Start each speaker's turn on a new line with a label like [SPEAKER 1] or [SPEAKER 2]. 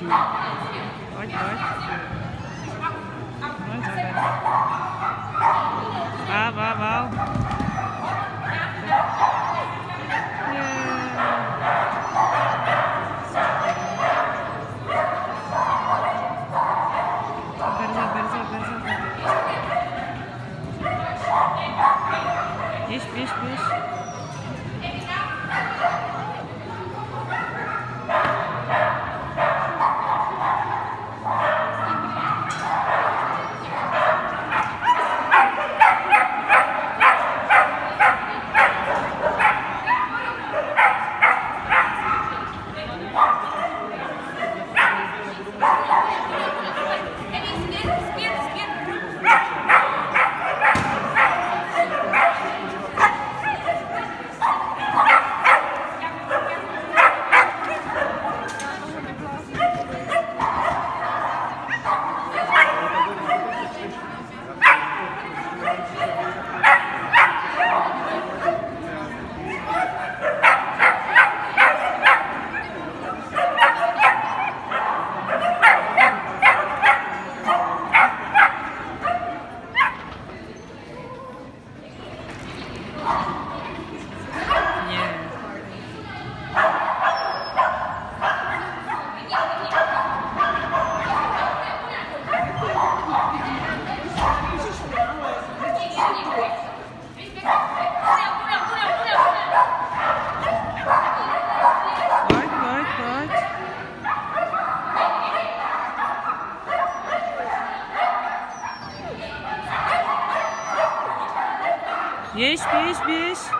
[SPEAKER 1] Pode, pode. Pode, vai. Vá, vá, vá. Bardzo, bardzo, bardzo. Yes, yes, yes.